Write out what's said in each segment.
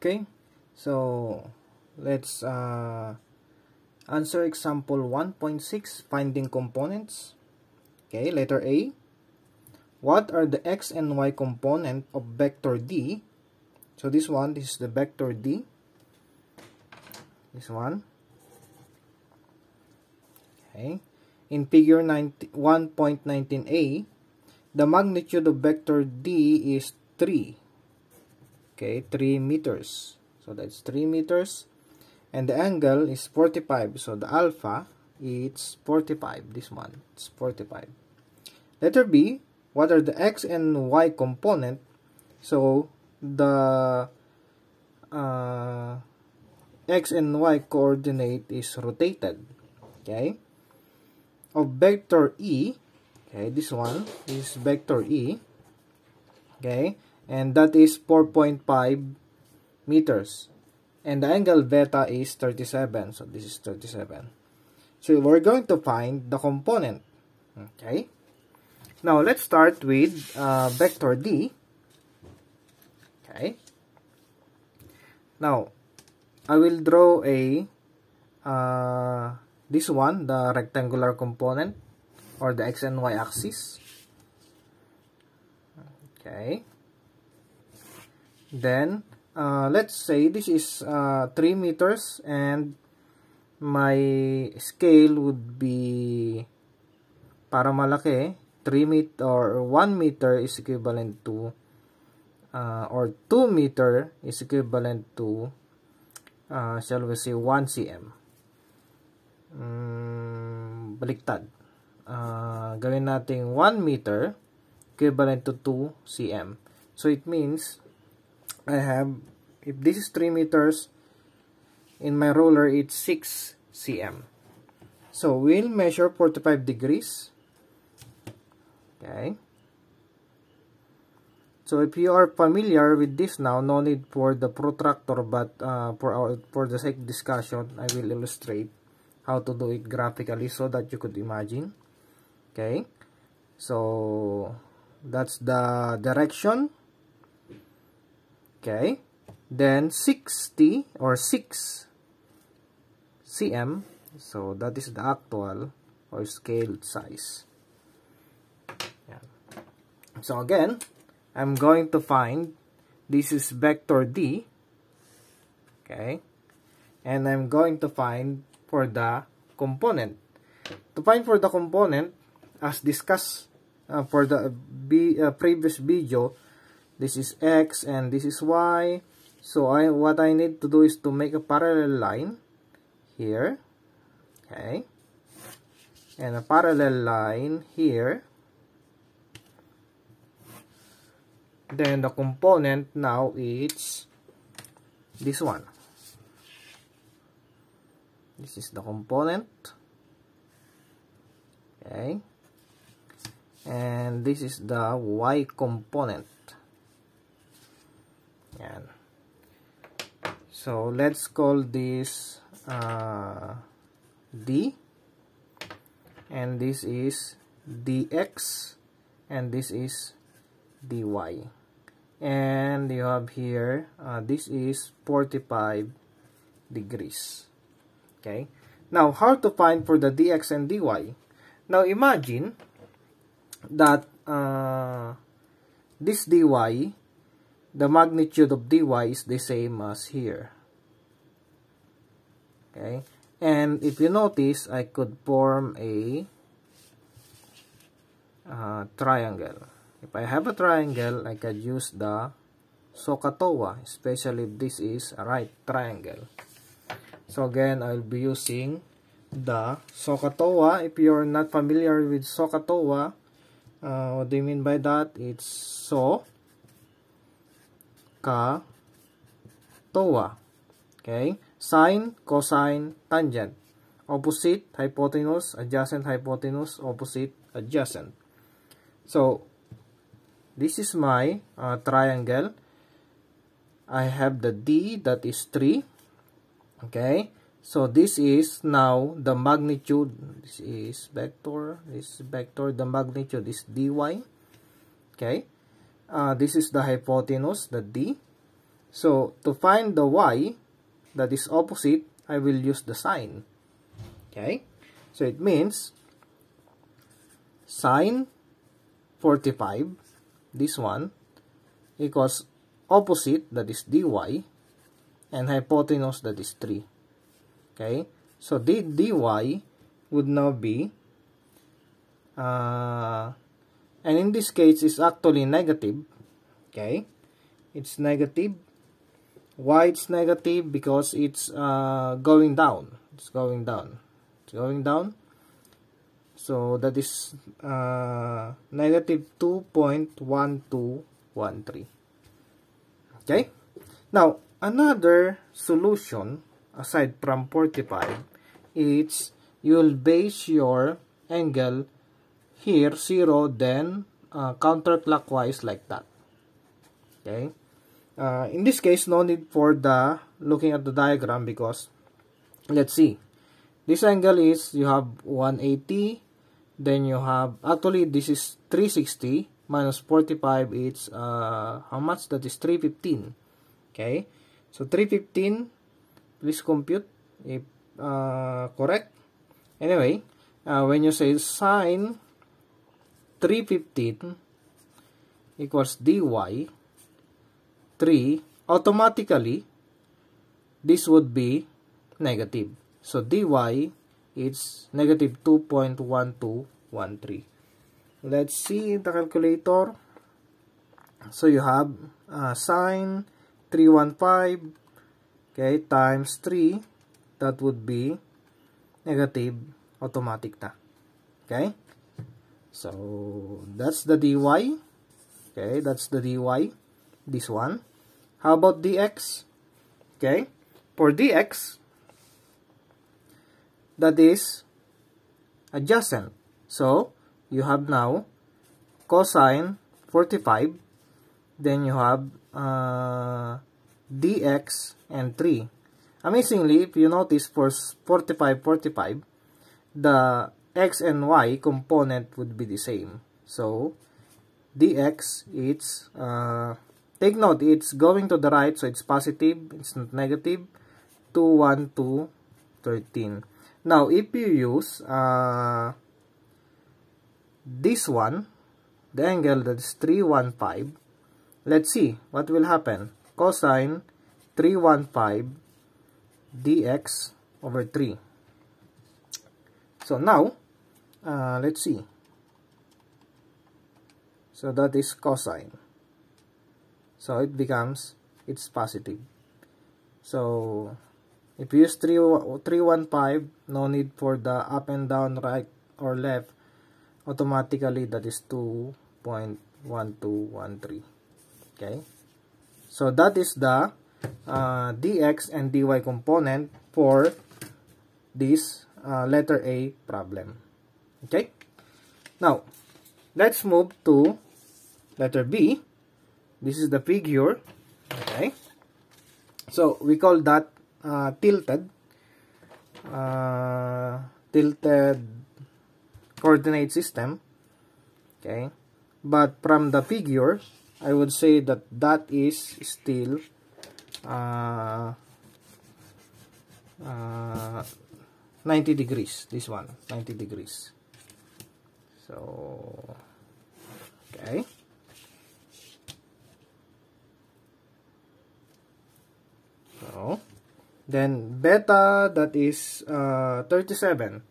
Okay, so let's uh, answer example 1.6, finding components. Okay, letter A. What are the x and y component of vector D? So this one, this is the vector D. This one. Okay. In figure 1.19a, the magnitude of vector D is 3 okay 3 meters. So that's 3 meters. And the angle is 45 so the alpha it's 45 this one it's 45 letter B what are the x and y component? So the uh, x and y coordinate is rotated. Okay. Of vector E okay this one is vector E. Okay and that is 4.5 meters. And the angle beta is 37 so this is 37 so we're going to find the component. Okay. Now let's start with uh, vector D. Okay. Now I will draw a uh, this one the rectangular component or the x and y axis. Okay then, uh, let's say this is uh, 3 meters and my scale would be para malaki 3 meter or 1 meter is equivalent to uh, or 2 meter is equivalent to uh, shall we say 1 cm. Mm, baliktad. Uh, gawin natin 1 meter equivalent to 2 cm. So it means I have, if this is 3 meters, in my ruler it's 6 cm. So we'll measure 45 degrees. Okay. So if you are familiar with this now, no need for the protractor, but uh, for our for the sake discussion, I will illustrate how to do it graphically so that you could imagine. Okay. So that's the direction okay. Then 60 or 6 cm. So that is the actual or scaled size. Yeah. so again I'm going to find this is vector D. Okay. And I'm going to find for the component. To find for the component as discussed uh, for the B, uh, previous video this is x and this is y. So I what I need to do is to make a parallel line here okay? And a parallel line here. Then the component now is this one. This is the component okay? And this is the y component yan. So, let's call this uh, D. And this is dx. And this is dy. And you have here, uh, this is 45 degrees. Okay. Now, how to find for the dx and dy? Now, imagine that uh, this dy the magnitude of dy is the same as here. Okay, and if you notice, I could form a uh, triangle. If I have a triangle, I could use the SOHCAHTOA, especially if this is a right triangle. So again, I'll be using the SOHCAHTOA. If you're not familiar with SOHCAHTOA, uh, what do you mean by that? It's so ka, toa. Okay? Sine, cosine, tangent. Opposite, hypotenuse, adjacent, hypotenuse, opposite, adjacent. So, this is my uh, triangle. I have the D that is 3. Okay? So, this is now the magnitude. This is vector. This is vector. The magnitude is dy. Okay? Uh, this is the hypotenuse, the D. So, to find the y that is opposite, I will use the sine. Okay? So, it means sine 45, this one, equals opposite, that is dy, and hypotenuse, that is 3. Okay? So, the dy would now be, uh, and in this case, it's actually negative. Okay? It's negative. Why it's negative? Because it's uh, going down. It's going down. It's going down. So that is uh, negative 2.1213. Okay? Now, another solution aside from 45 it's you'll base your angle here 0 then uh, counterclockwise like that. Okay? Uh, in this case, no need for the looking at the diagram because let's see. This angle is you have 180 then you have actually this is 360 minus 45 it's uh, how much that is 315 okay so 315 please compute if uh, correct anyway uh, when you say sine 315 equals dy. 3 automatically this would be negative. So dy is negative 2.1213 let's see the calculator. So you have uh, sine 315 okay times 3 that would be negative automatic na okay so that's the dy. Okay that's the dy this one. How about dx? Okay for dx that is adjacent. So you have now cosine 45 then you have uh, dx and 3 amazingly if you notice for 45 45 the x and y component would be the same. So dx it's uh, take note it's going to the right so it's positive it's not negative. 2 1 2 13 now if you use uh, this one the angle that is 315 let's see what will happen. Cosine 315 dx over 3 so now uh, let's see. So that is cosine. So it becomes it's positive. So if you use 3, 315 no need for the up and down right or left automatically that is 2.1213 okay? So that is the uh, dx and dy component for this uh, letter A problem. Okay? Now let's move to letter B. This is the figure. Okay? So we call that uh, tilted. Uh, tilted coordinate system. Okay? But from the figure I would say that that is still uh, uh, 90 degrees this one 90 degrees. So okay. So then beta that is uh, 37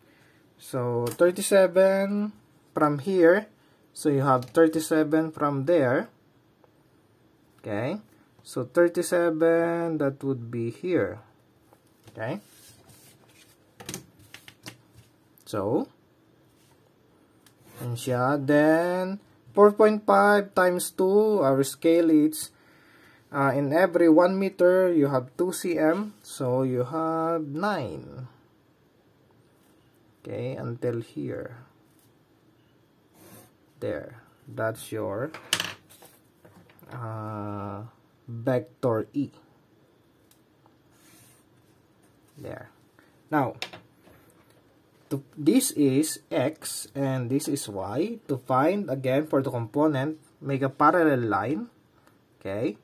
so 37 from here so you have 37 from there. Okay. So 37 that would be here. Okay so and siya then 4.5 times 2 our scale is uh, in every 1 meter you have 2 cm so you have 9 okay until here there that's your uh, vector E. There. Now, to, this is X and this is Y. To find, again, for the component, make a parallel line. Okay.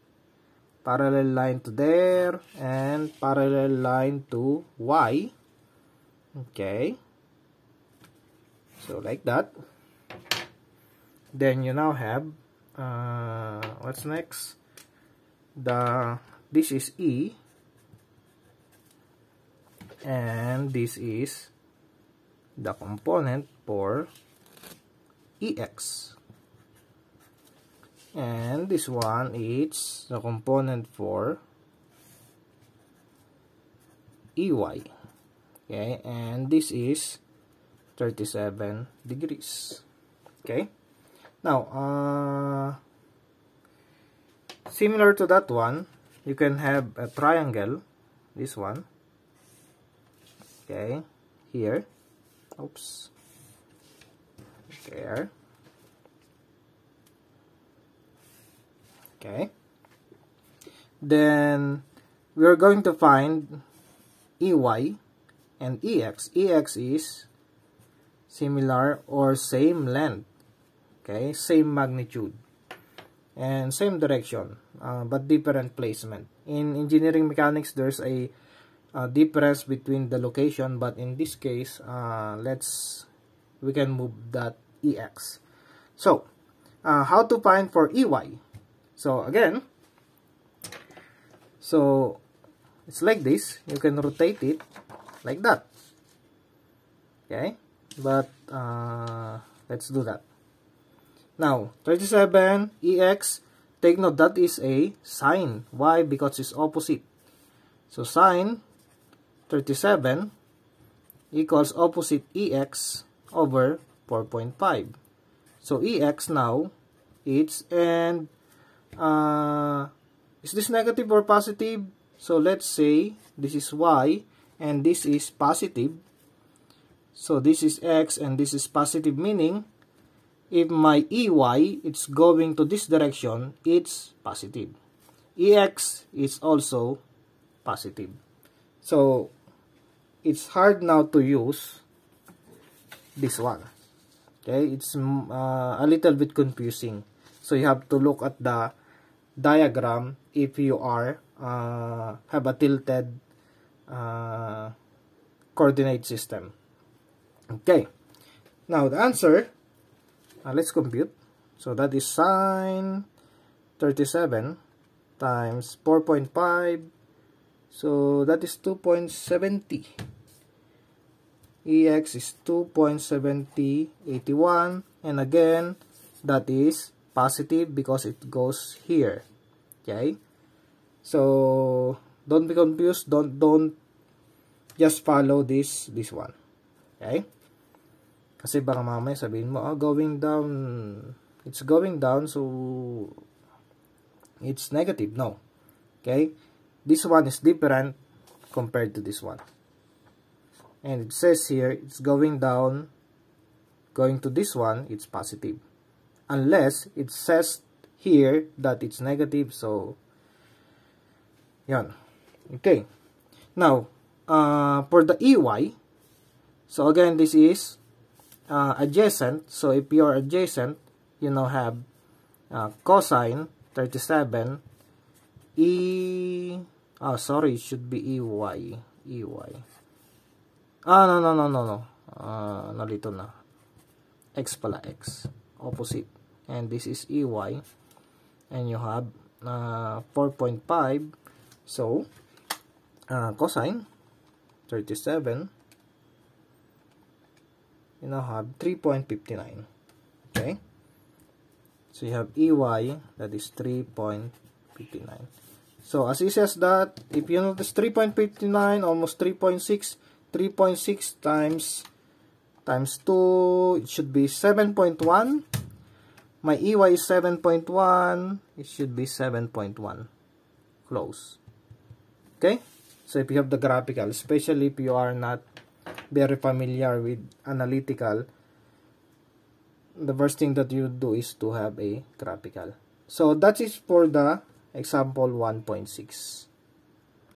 parallel line to there and parallel line to y okay so like that then you now have uh, what's next the this is E and this is the component for EX and this one is the component for EY okay and this is 37 degrees. Okay now uh, similar to that one you can have a triangle this one. Okay here oops. There. Okay. Then we're going to find EY and EX EX is similar or same length. Okay same magnitude. And same direction uh, but different placement. In engineering mechanics there's a, a, difference between the location but in this case uh, let's we can move that EX so uh, how to find for EY so again, so it's like this. You can rotate it like that. Okay, but uh, let's do that. Now, 37 EX, take note that is a sine. Why? Because it's opposite. So sine 37 equals opposite EX over 4.5. So EX now, it's and uh, is this negative or positive? So let's say this is y and this is positive. So this is x and this is positive meaning if my EY it's going to this direction, it's positive. EX is also positive. So it's hard now to use this one. Okay, it's uh, a little bit confusing. So you have to look at the diagram if you are uh, have a tilted uh, coordinate system. Okay, now the answer, uh, let's compute. So that is sine 37 times 4.5, so that is 2.70. EX is 2.7081 and again that is positive because it goes here. Okay? So don't be confused. Don't don't just follow this this one. Okay? Kasi baka mamaya sabihin mo oh, going down. It's going down so it's negative. No. Okay? This one is different compared to this one and it says here it's going down going to this one it's positive. Unless it says here that it's negative so yan okay. Now uh, for the EY so again this is uh, adjacent. So if you're adjacent you now have uh, cosine 37 E oh sorry it should be EY EY ah no no no no no. Uh, nalito na. X pala x. Opposite. And this is EY and you have uh, 4.5 so uh, cosine 37 you now have 3.59 okay? So you have EY that is 3.59 so as he says that if you notice 3.59 almost 3.6 3.6 times times 2 it should be 7.1 my EY is 7.1. It should be 7.1. Close. Okay? So if you have the graphical, especially if you are not very familiar with analytical, the first thing that you do is to have a graphical. So that is for the example 1.6.